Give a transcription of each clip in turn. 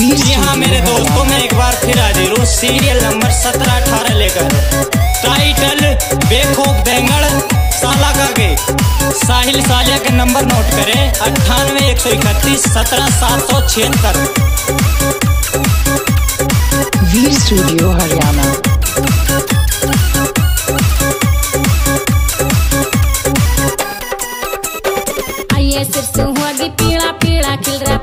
जी हाँ मेरे दोस्तों में एक बार फिर हाजिर हूँ। सीरियल नंबर सत्रह अठारह लेकर। टाइटल बेखोक बैंगड़ साला का गे। साहिल सालिया के नंबर नोट करें। अट्ठानवे एक सौ इकतीस सत्रह सात सौ छिहत्तर। वीर स्टूडियो हरियाणा। सिर से हुआ पीड़ा पीड़ा खिल रहा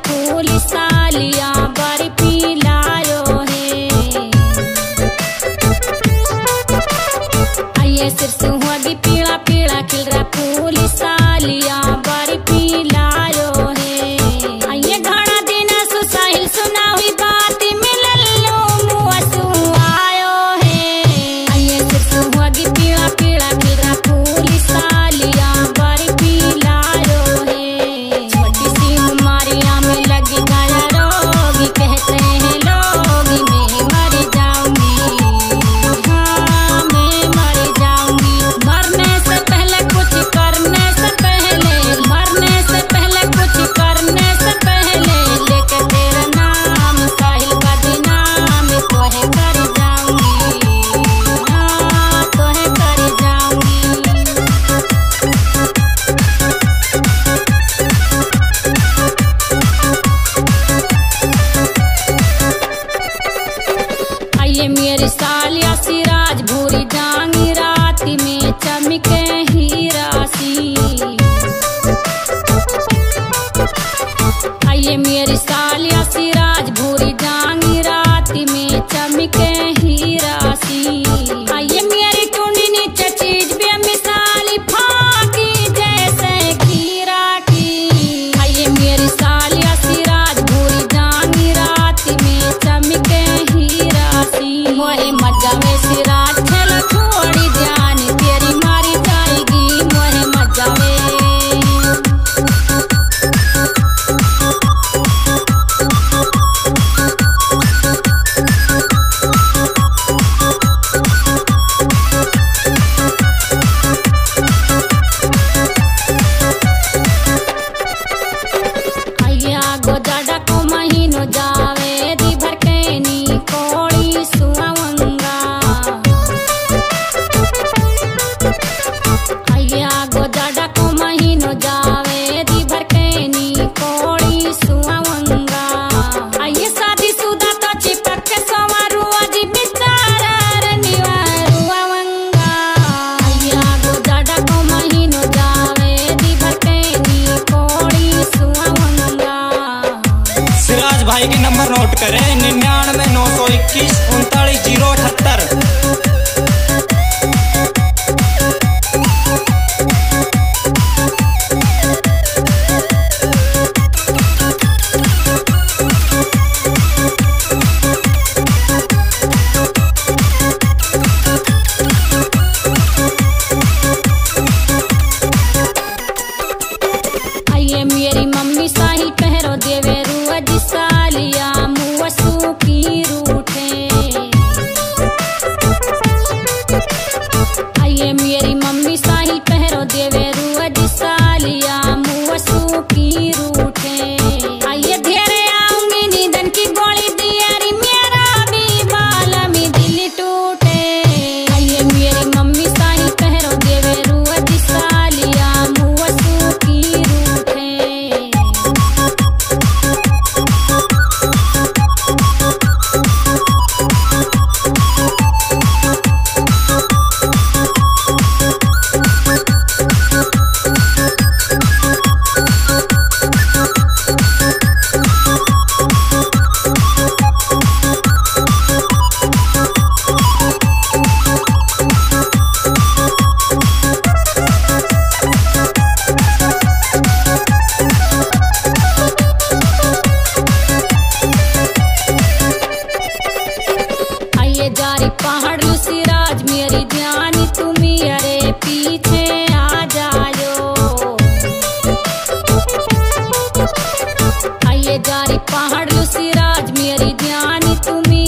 जारी पहाड़ सिराज मेरी ध्यान तुम्हें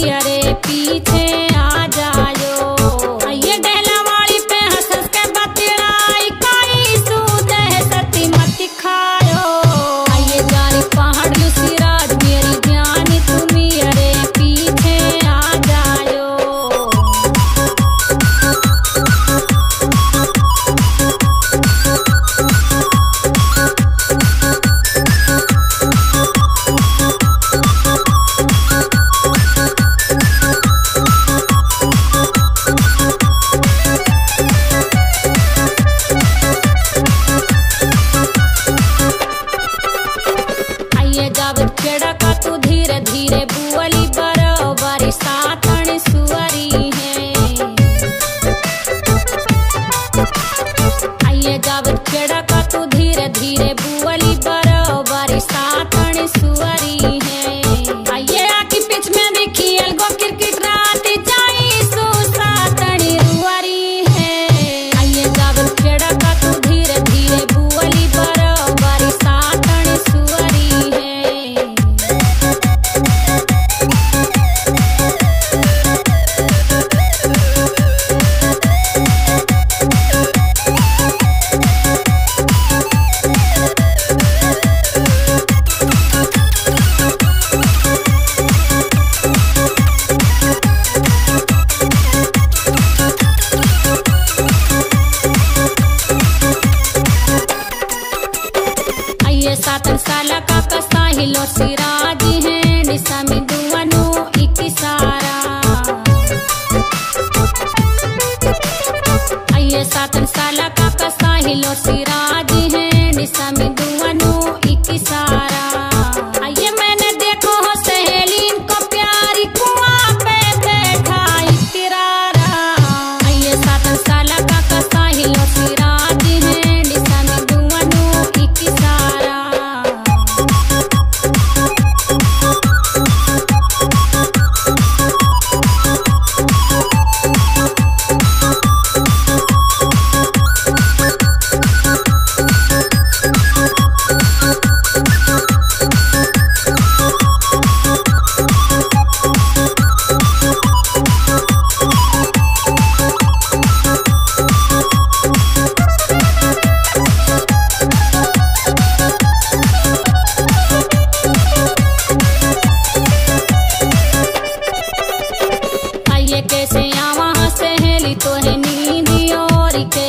धीरे बुअली काला पापा साहिलो सिराज है। निशा में दुआ नो इक सारा। तोहे नींद और के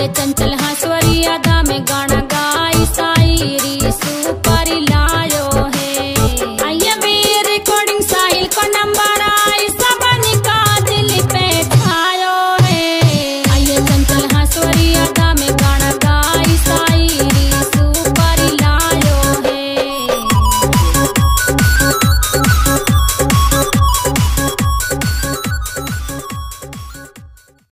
आइए हाँ स्वरी आधा में गाना